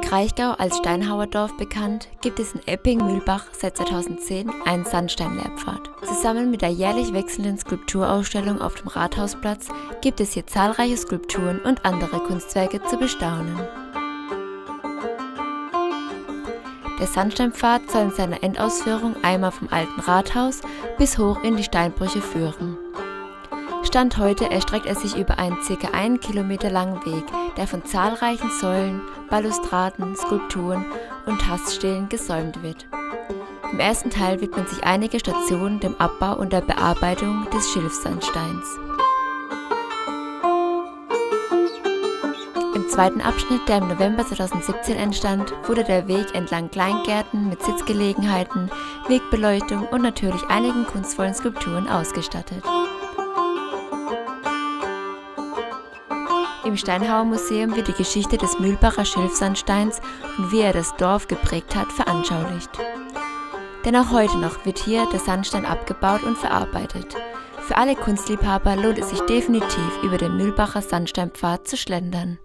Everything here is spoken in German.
Kraichgau als Steinhauerdorf bekannt, gibt es in Epping-Mühlbach seit 2010 einen Sandsteinlehrpfad. Zusammen mit der jährlich wechselnden Skulpturausstellung auf dem Rathausplatz gibt es hier zahlreiche Skulpturen und andere Kunstwerke zu bestaunen. Der Sandsteinpfad soll in seiner Endausführung einmal vom alten Rathaus bis hoch in die Steinbrüche führen. Stand heute erstreckt er sich über einen ca. einen Kilometer langen Weg, der von zahlreichen Säulen, Balustraden, Skulpturen und Haststelen gesäumt wird. Im ersten Teil widmen sich einige Stationen dem Abbau und der Bearbeitung des Schilfsandsteins. Im zweiten Abschnitt, der im November 2017 entstand, wurde der Weg entlang Kleingärten mit Sitzgelegenheiten, Wegbeleuchtung und natürlich einigen kunstvollen Skulpturen ausgestattet. Im Steinhauer Museum wird die Geschichte des Mühlbacher Schilfsandsteins und wie er das Dorf geprägt hat veranschaulicht. Denn auch heute noch wird hier der Sandstein abgebaut und verarbeitet. Für alle Kunstliebhaber lohnt es sich definitiv über den Mühlbacher Sandsteinpfad zu schlendern.